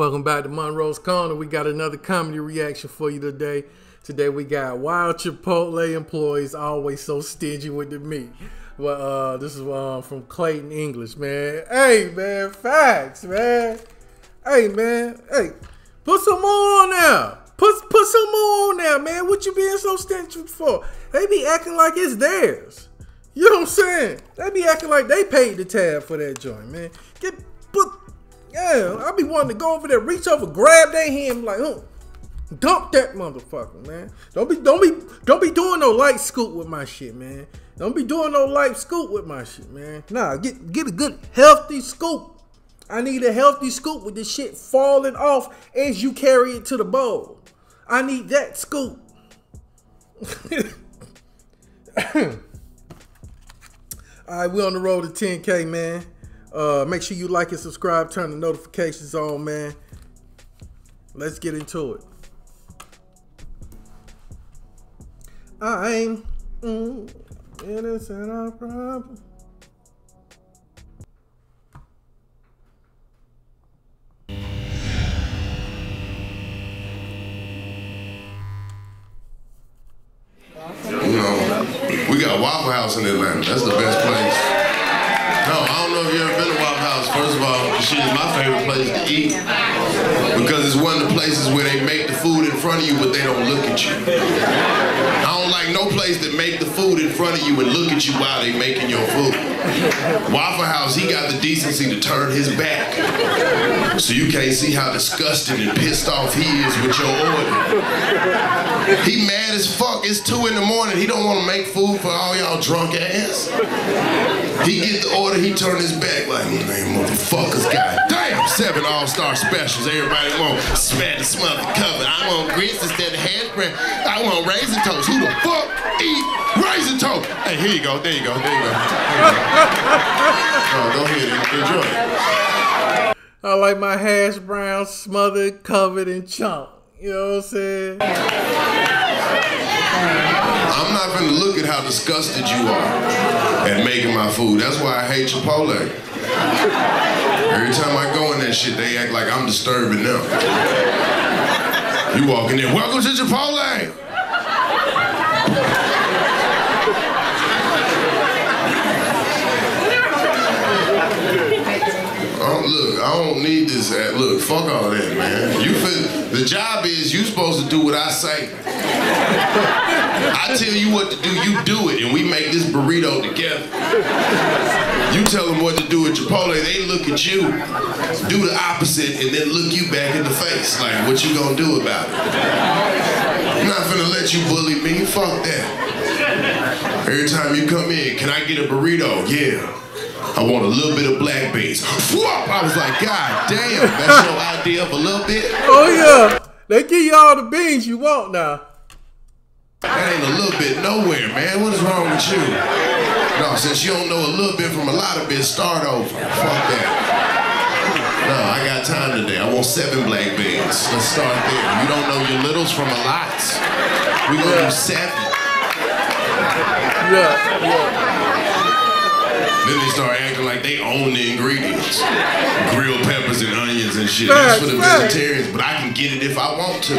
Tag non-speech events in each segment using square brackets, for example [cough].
Welcome back to Munroe's Corner. We got another comedy reaction for you today. Today we got wild Chipotle employees always so stingy with the meat. Well, uh, this is uh, from Clayton English, man. Hey, man, facts, man. Hey, man, hey, put some more on there. Put put some more on there, man. What you being so stingy for? They be acting like it's theirs. You know what I'm saying? They be acting like they paid the tab for that joint, man. Get put yeah, I be wanting to go over there, reach over, grab their hand, like, dump that motherfucker, man. Don't be, don't be, don't be doing no light scoop with my shit, man. Don't be doing no light scoop with my shit, man. Nah, get get a good healthy scoop. I need a healthy scoop with this shit falling off as you carry it to the bowl. I need that scoop. [laughs] All right, we on the road to 10K, man. Uh, make sure you like and subscribe, turn the notifications on, man. Let's get into it. I'm mm, innocent of problem. You know, we got Waffle House in Atlanta. That's the best place. No, I don't know if you ever been to Waffle House. First of all, the shit is my favorite place to eat because it's one of the places where they make the food in front of you, but they don't look at you. I don't like no place that make the food in front of you and look at you while they making your food. Waffle House, he got the decency to turn his back, so you can't see how disgusted and pissed off he is with your order. He mad as fuck. It's two in the morning. He don't want to make food for all y'all drunk ass. He get the order. He turn his back like, man, motherfuckers. God damn, seven all-star specials. Everybody want smack the smother cover. I want grease instead of hairspray. I want raisin toast. Who the fuck eat raisin toast? Hey, here you go. There you go. There you go. Oh, [laughs] go ahead. Enjoy it. I like my hash brown smothered, covered in chunk. You know what I'm saying? I'm not gonna look at how disgusted you are at making my food. That's why I hate Chipotle. Every time I go in that shit, they act like I'm disturbing them. You walk in there, welcome to Chipotle! Oh, look, I don't need this. At, look, fuck all that, man. You fit, the job is you supposed to do what I say. I tell you what to do, you do it, and we make this burrito together. You tell them what to do at Chipotle, they look at you, do the opposite, and then look you back in the face. Like, what you gonna do about it? I'm not gonna let you bully me. Fuck that. Every time you come in, can I get a burrito? Yeah. I want a little bit of black beans. Whoop! I was like, God damn, that's your idea of a little bit? Oh yeah, they give you all the beans you want now. That ain't a little bit nowhere, man. What is wrong with you? No, since you don't know a little bit from a lot of bits, start over. Fuck that. No, I got time today. I want seven black beans. Let's start there. You don't know your littles from a lots. We gonna do seven. Yeah, yeah. Then they start acting like they own the ingredients. Grilled peppers and onions and shit. That's for the vegetarians, but I can get it if I want to.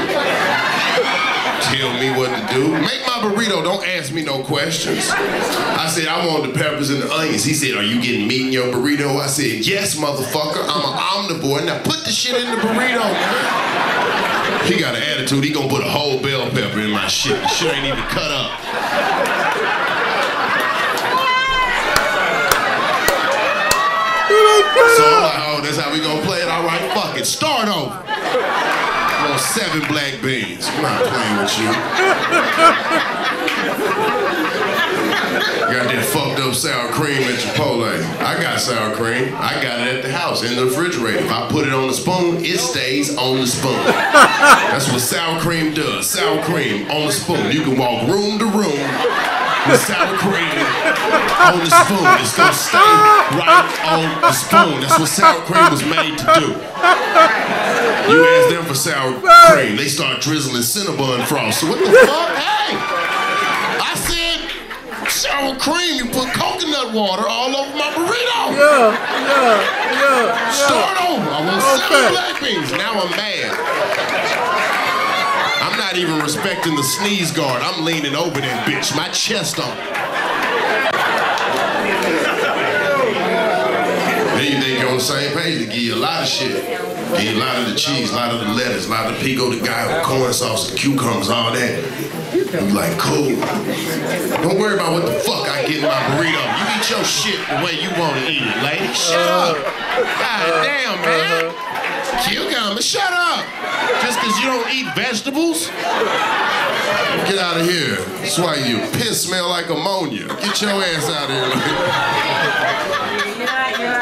Tell me what to do. Make my burrito, don't ask me no questions. I said, I want the peppers and the onions. He said, Are you getting meat in your burrito? I said, Yes, motherfucker. I'm an omnivore. Now put the shit in the burrito, man. He got an attitude. He gonna put a whole bell pepper in my shit. The shit ain't even cut up. So I'm like, oh, that's how we gonna play it? All right, fuck it. Start over. Seven black beans. I'm not playing with you. Got that fucked up sour cream at Chipotle. I got sour cream. I got it at the house in the refrigerator. If I put it on the spoon, it stays on the spoon. That's what sour cream does. Sour cream on the spoon. You can walk room to room with sour cream on the spoon. It's gonna stay right on the spoon. That's what sour cream was made to do. You ask them for sour cream, they start drizzling Cinnabon frost. So what the fuck? Hey! I said sour cream. You put coconut water all over my burrito. Yeah, yeah, yeah. Start over. I want Okay. seven black beans. Now I'm mad. I'm not even respecting the sneeze guard. I'm leaning over that bitch, my chest on. Think you're on the same page. They give you a lot of shit. Give you a lot of the cheese, a lot of the lettuce, a lot of the pico de gallo, corn sauce, the cucumbers, all that. You like, cool. Don't worry about what the fuck I get in my burrito. You eat your shit the way you want to eat it, lady. Shut up. Uh-huh. God damn, man. Uh-huh. Cucumber, shut up. Just because you don't eat vegetables? Get out of here. That's why you piss smell like ammonia. Get your ass out of here. [laughs]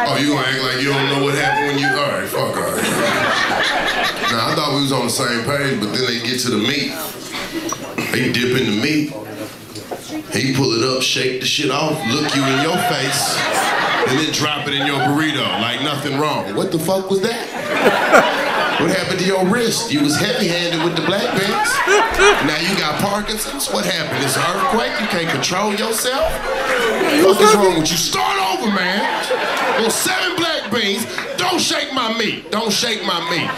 oh, you gonna act like you don't know what happened when you. Alright, fuck all right. Now, I thought we was on the same page, but then they get to the meat. They dip in the meat. He pull it up, shake the shit off, look you in your face, and then drop it in your burrito like nothing wrong. What the fuck was that? What happened to your wrist? You was heavy-handed with the black belts. Now you got Parkinson's. What happened? It's an earthquake. You can't control yourself. What is wrong with you? Start over, man. On seven black beans. Don't shake my meat. Don't shake my meat.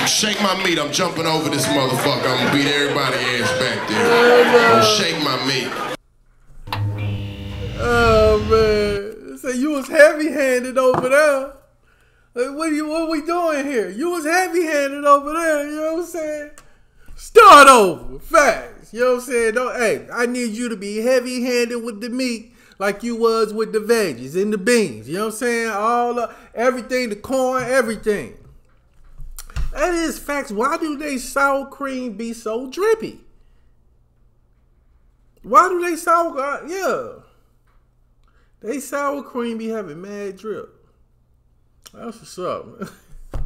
You shake my meat. I'm jumping over this motherfucker. I'm gonna beat everybody ass back there. Don't shake my meat. Was heavy handed over there. Like, what are you what we doing here? You was heavy handed over there, you know what I'm saying? Start over. Facts. You know what I'm saying? Don't hey, I need you to be heavy handed with the meat like you was with the veggies and the beans. You know what I'm saying? All the everything, the corn, everything. That is facts. Why do they sour cream be so drippy? Why do they sour? Uh, yeah, they sour cream be having mad drip. That's what's up. [laughs]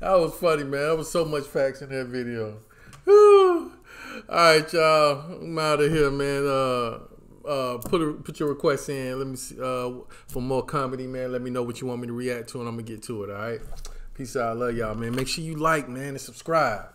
that was funny, man. That was so much facts in that video. All right, y'all. I'm out of here, man. Uh, uh, put a, put your requests in. Let me see uh, for more comedy, man. Let me know what you want me to react to, and I'm gonna get to it. All right. Peace out. Love y'all, man. Make sure you like, man, and subscribe.